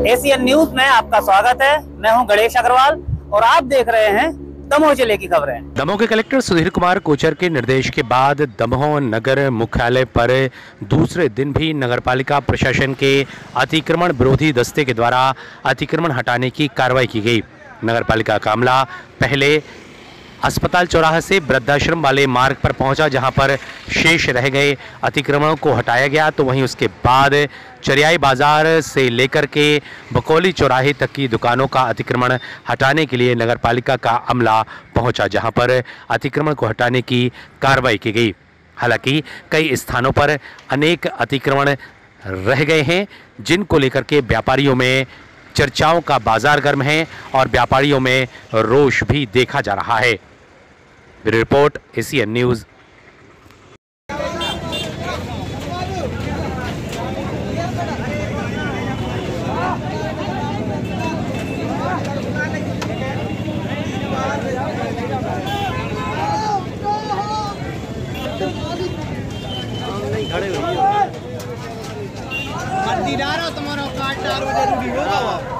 ACN news में आपका स्वागत है। मैं हूँ गणेश अग्रवाल और आप देख रहे हैं दमोह ज़िले की खबरें। दमोह के कलेक्टर सुधीर कुमार कोचर के निर्देश के बाद दमोह नगर मुख्यालय पर दूसरे दिन भी नगरपालिका प्रशासन के अतिक्रमण विरोधी दस्ते के द्वारा अतिक्रमण हटाने की कार्रवाई की गई। नगरपालिका का अमला पहले अस्पताल चौराहे से वृद्धाश्रम वाले मार्ग पर पहुँचा, जहाँ पर शेष रह गए अतिक्रमणों को हटाया गया तो वहीं उसके बाद चरियाई बाज़ार से लेकर के बकौली चौराहे तक की दुकानों का अतिक्रमण हटाने के लिए नगरपालिका का अमला पहुँचा, जहाँ पर अतिक्रमण को हटाने की कार्रवाई की गई। हालाँकि कई स्थानों पर अनेक अतिक्रमण रह गए हैं, जिनको लेकर के व्यापारियों में चर्चाओं का बाज़ार गर्म है और व्यापारियों में रोष भी देखा जा रहा है। रिपोर्ट एसीएन न्यूज़ तुम्हारा काट डालो ज़रूरी होगा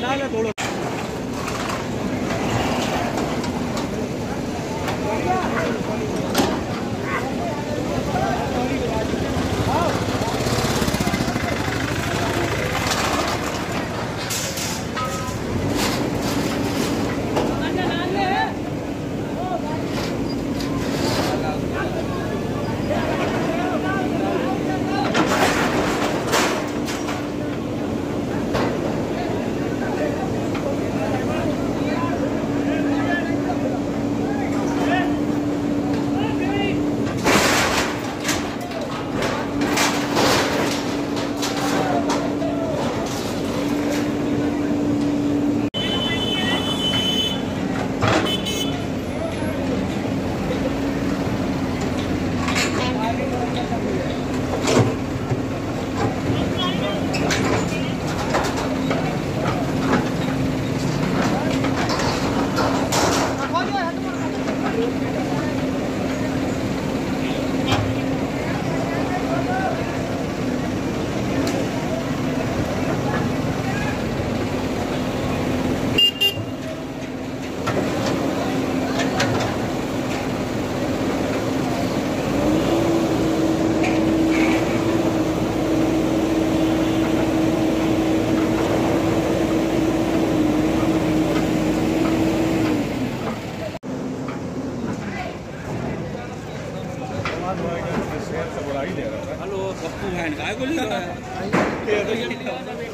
डाले थोड़ा। पप्पू का रहा है। आराम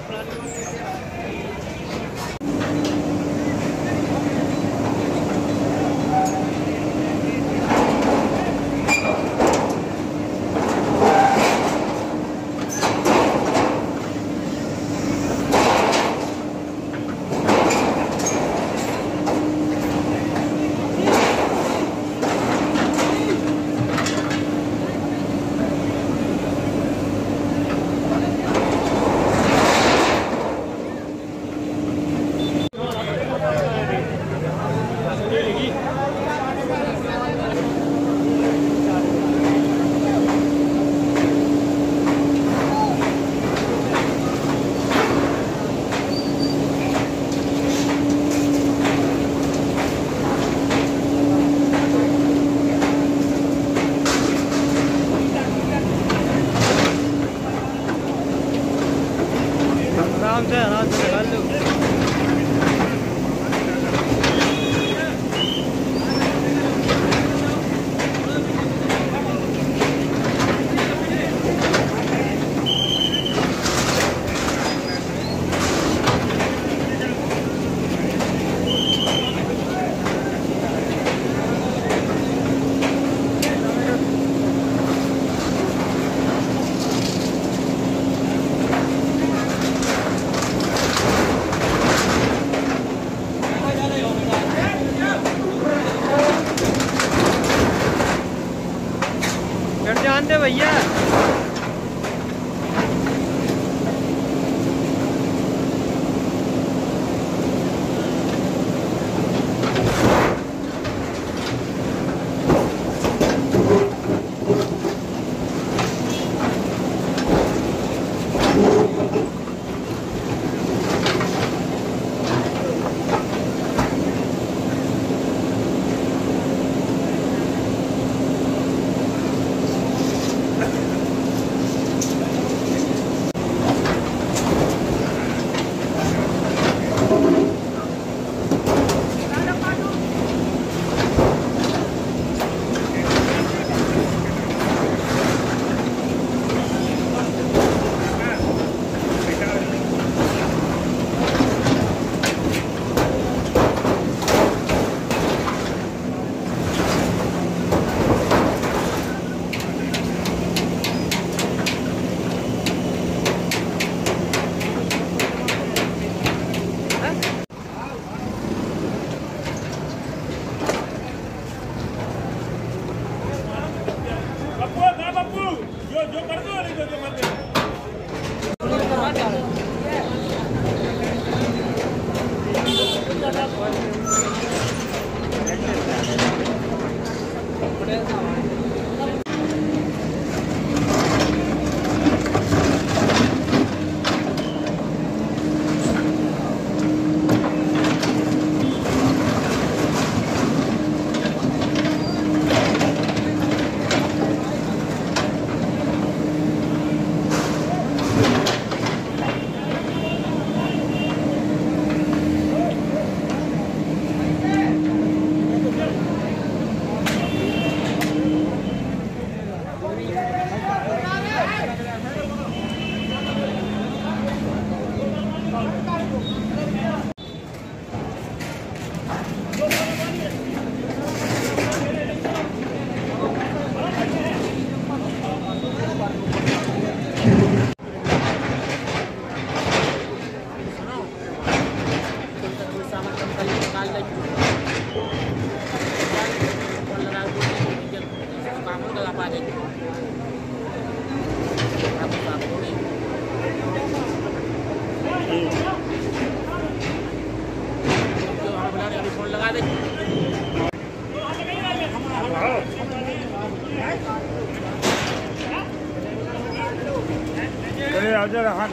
आजा हाथ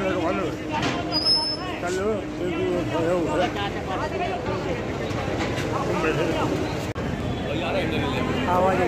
चलो आवाज़